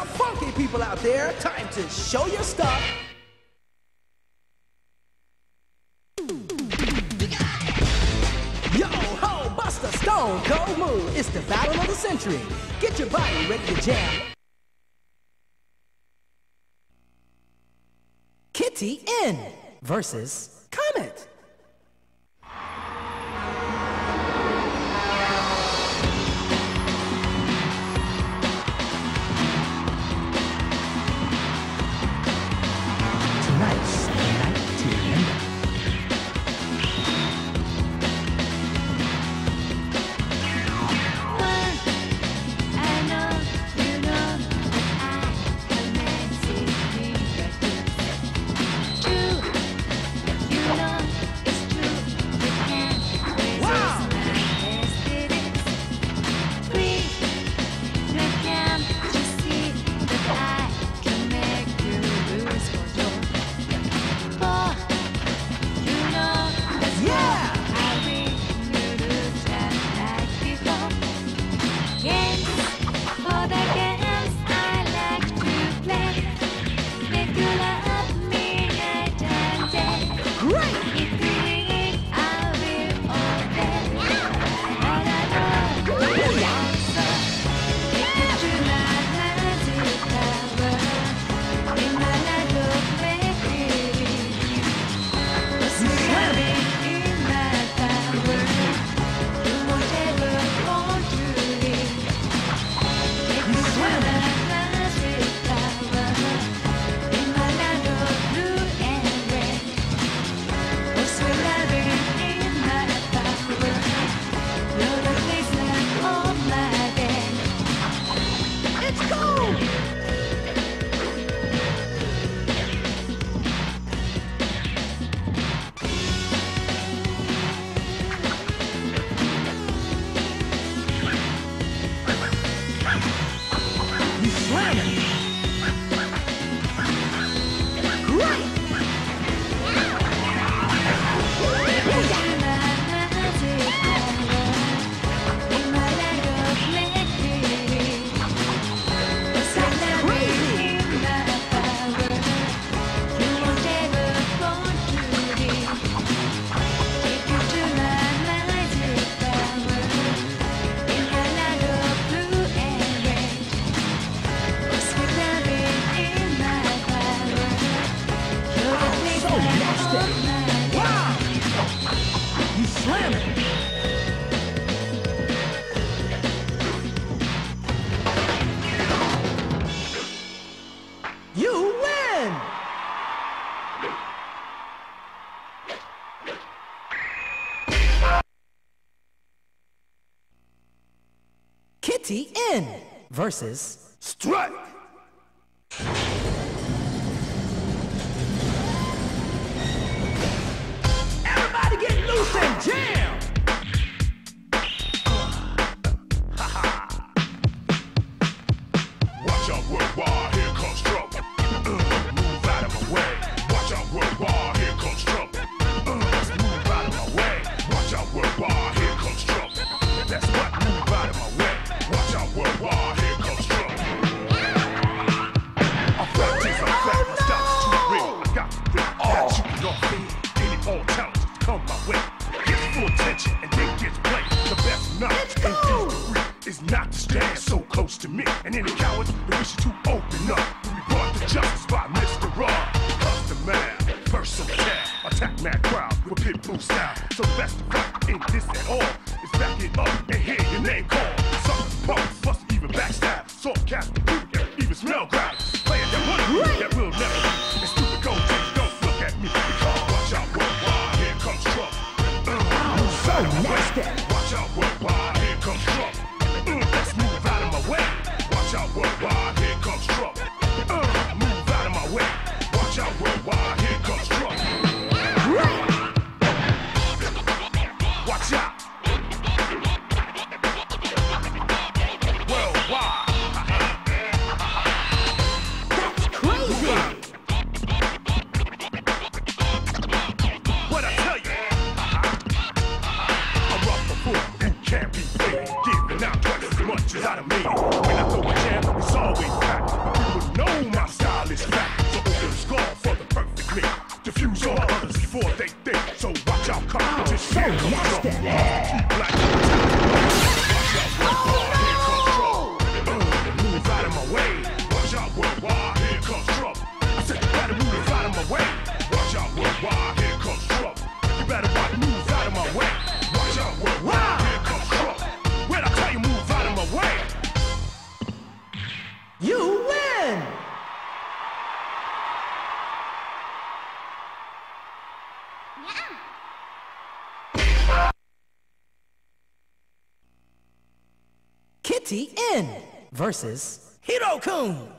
the funky people out there. Time to show your stuff. Yo ho, Buster Stone, cold move. It's the battle of the century. Get your body ready to jam. Kitty N versus Comet. versus Strike! Kitty N versus Hiro Kun.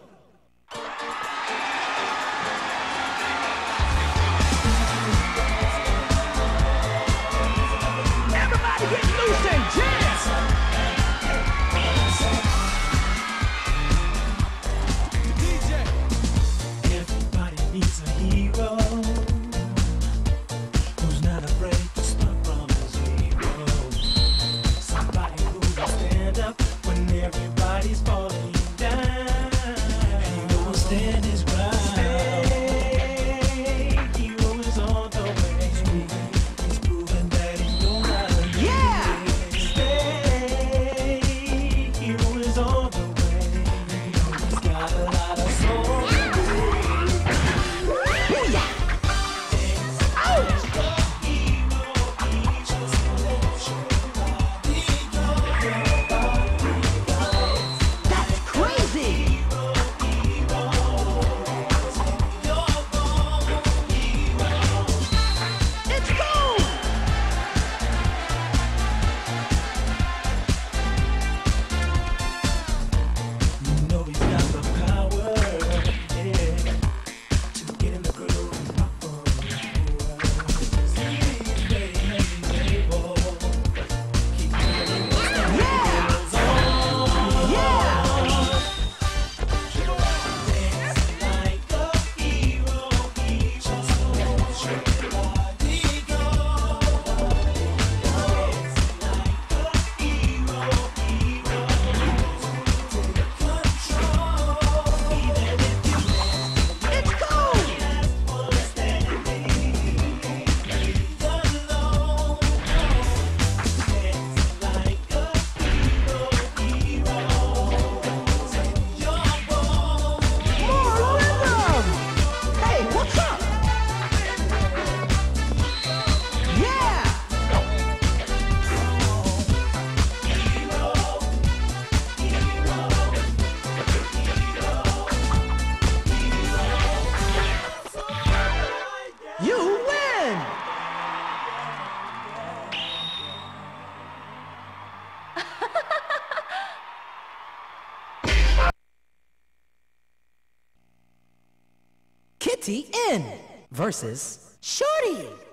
Kitty N versus Shorty.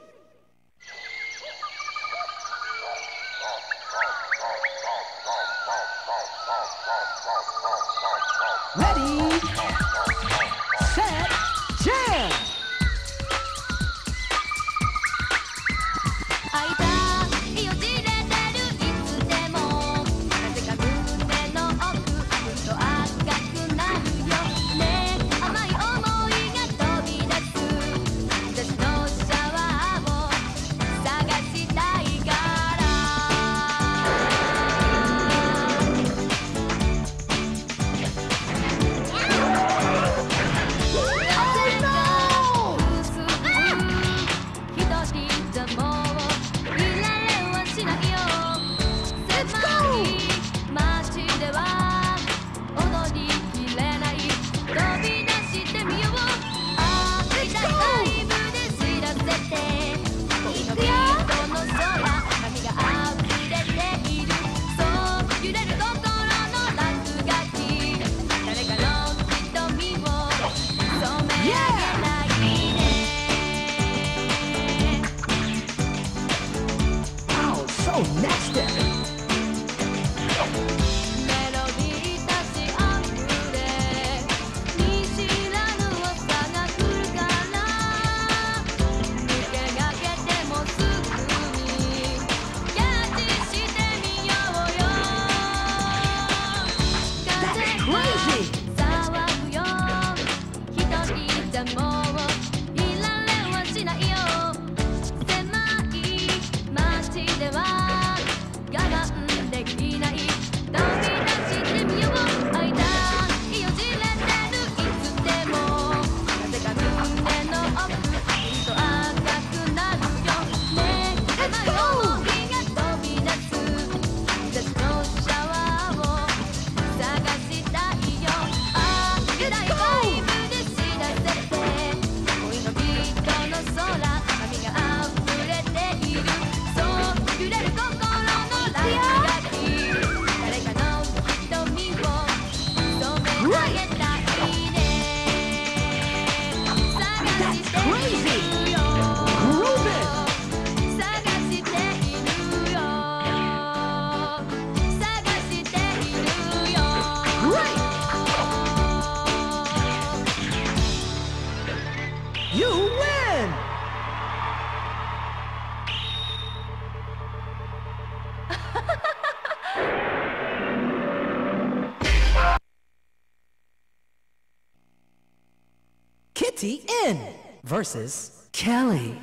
versus Kelly.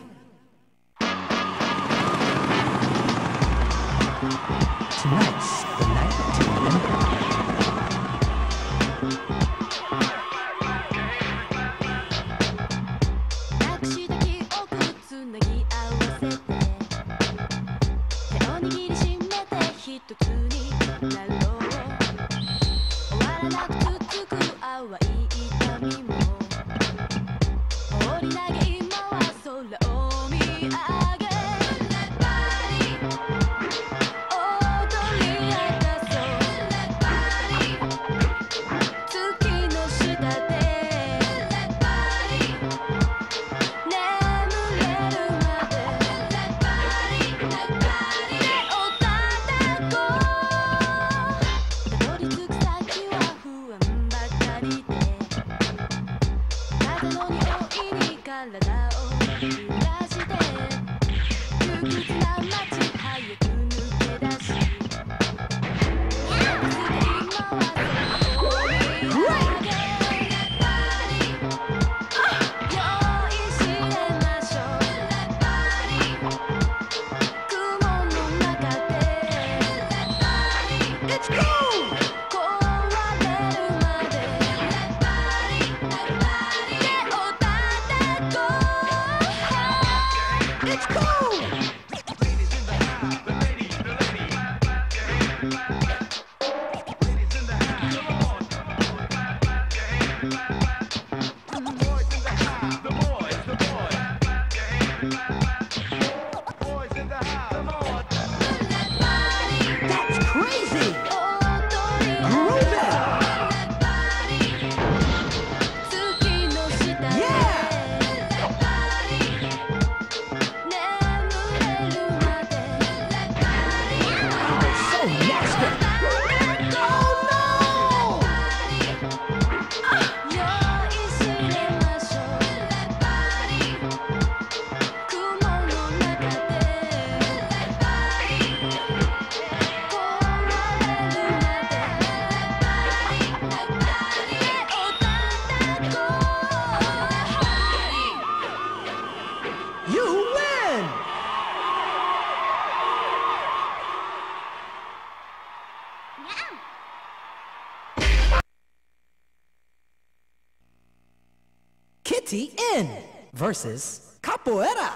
versus Capoeira.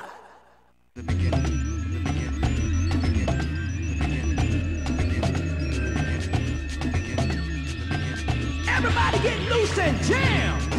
Everybody get loose and jam!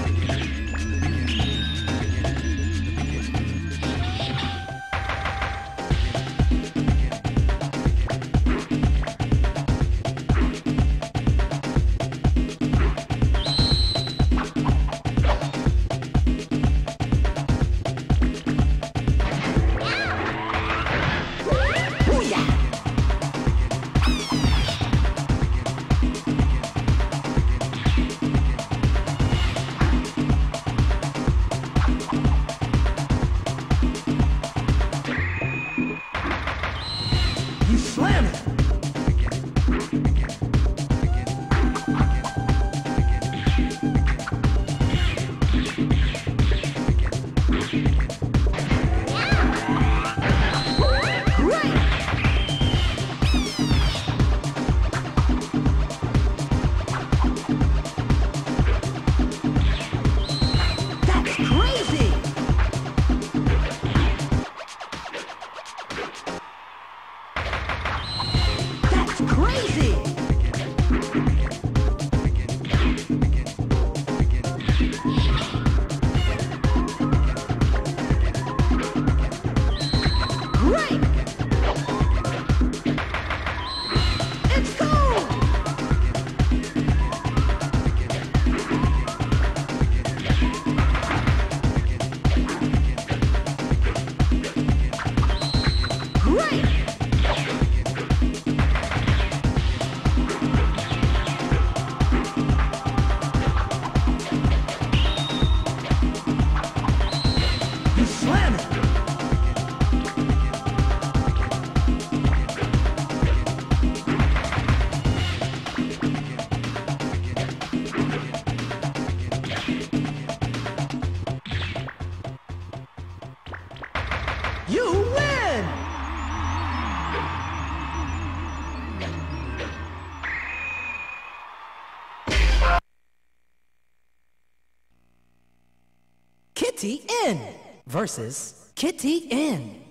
versus Kitty N.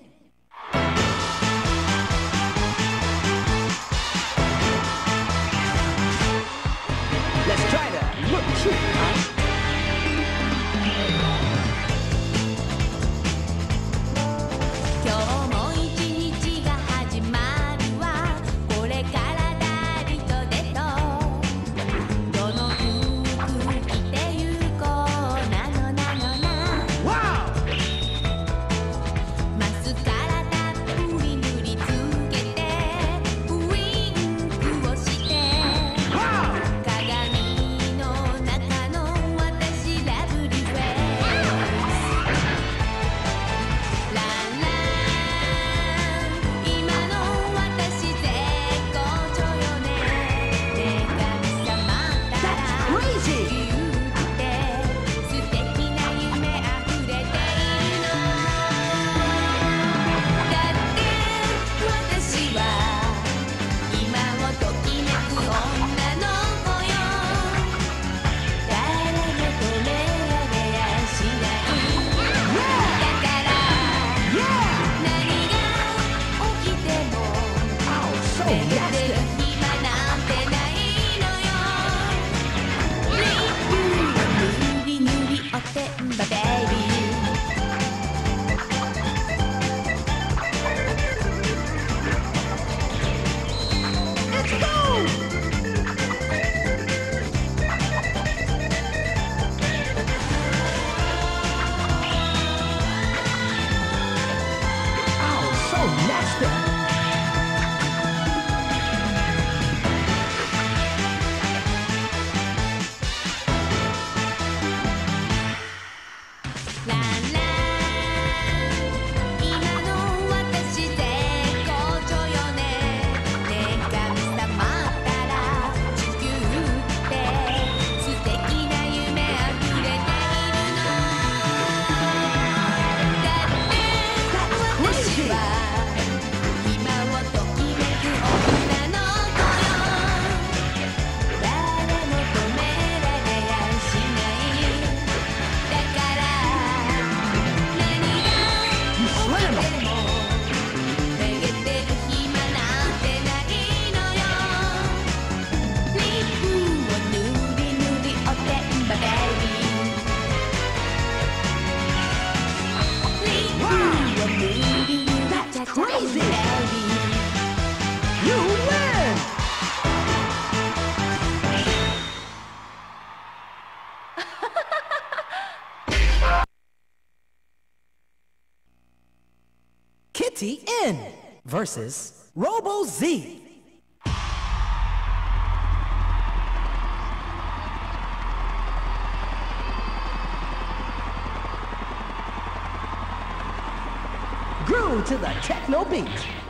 BTN versus Robo Z. Groove to the techno beat.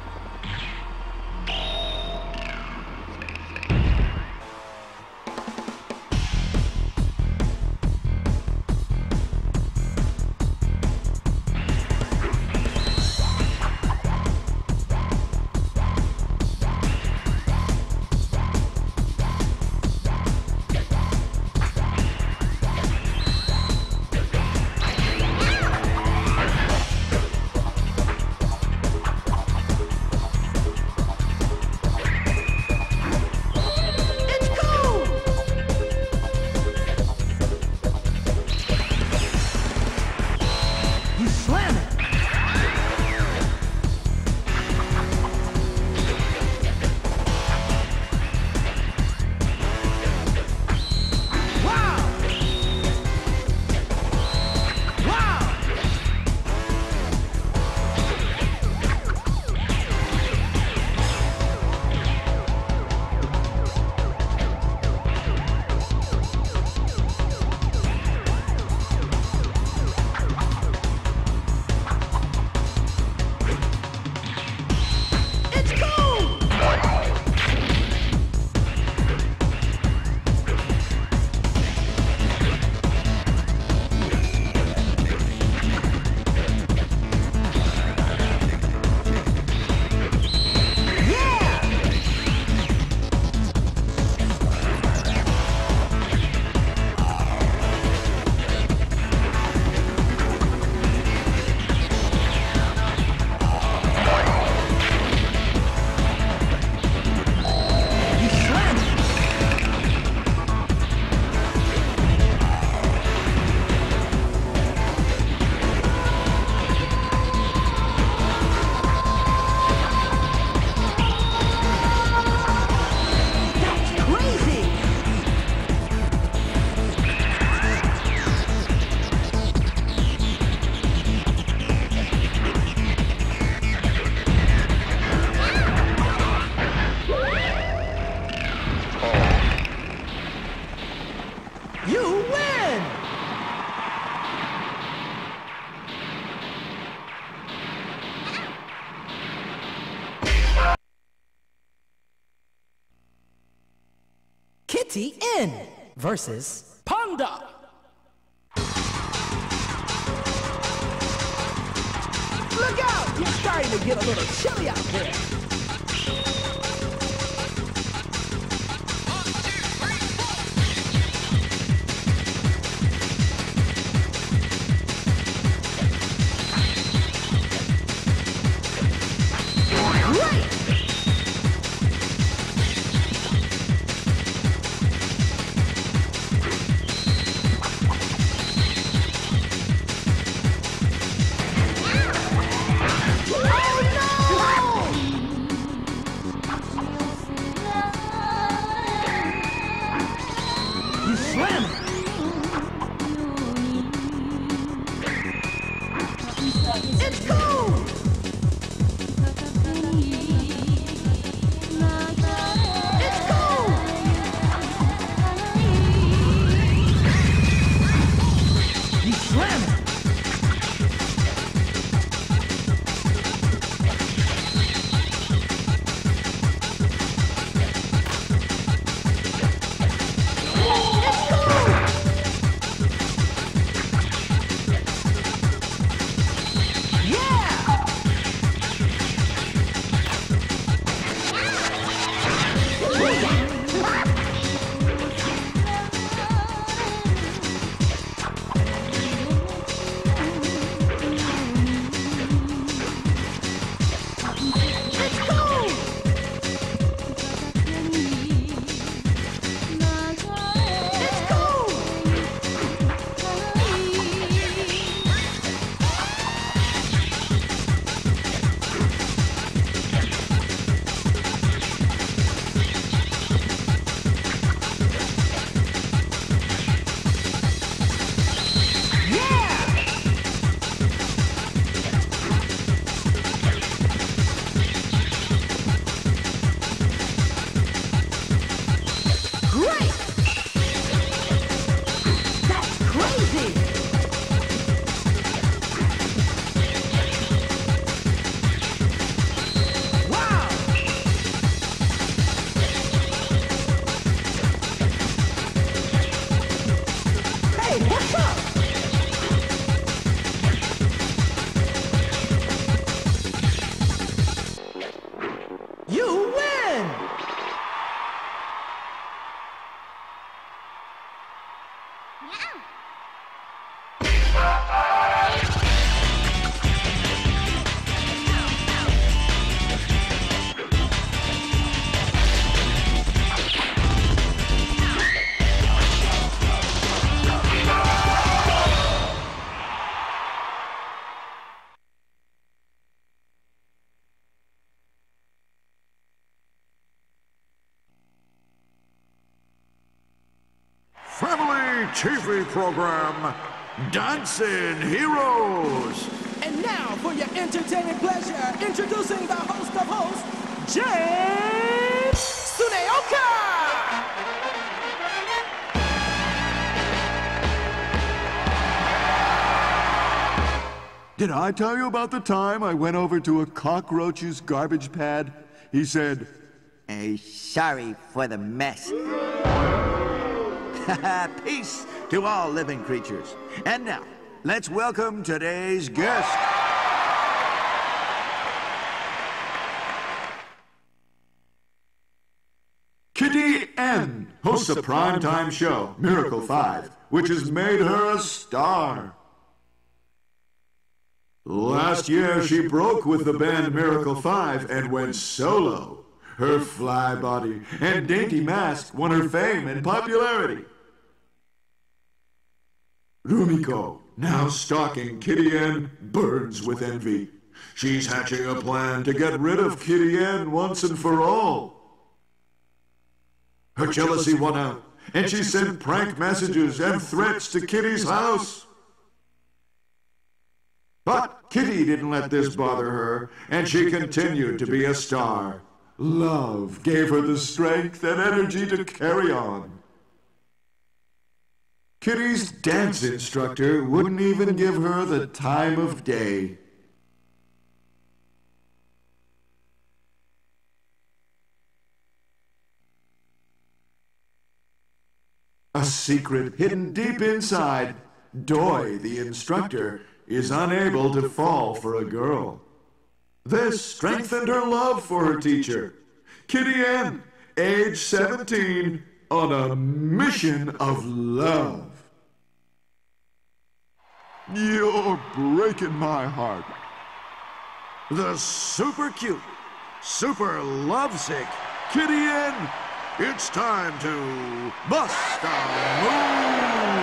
Kitty N versus Panda. Look out! You're starting to get a little chilly out there. TV program, Dancing Heroes. And now, for your entertainment pleasure, introducing the host of hosts, James Suneoka! Did I tell you about the time I went over to a cockroach's garbage pad? He said, Uh, sorry for the mess. Peace to all living creatures. And now, let's welcome today's guest. Kitty N hosts a primetime show, Miracle 5, which has made her a star. Last year, she broke with the band Miracle 5 and went solo. Her fly body and dainty mask won her fame and popularity. Rumiko, now stalking Kitty N, burns with envy. She's hatching a plan to get rid of Kitty N once and for all. Her jealousy won out, and she sent prank messages and threats to Kitty's house. But Kitty didn't let this bother her, and she continued to be a star. Love gave her the strength and energy to carry on. Kitty's dance instructor wouldn't even give her the time of day. A secret hidden deep inside, Doy, the instructor, is unable to fall for a girl. This strengthened her love for her teacher, Kitty N, age 17, on a mission of love. You're breaking my heart. The super cute, super lovesick Kitty N. It's time to bust a move.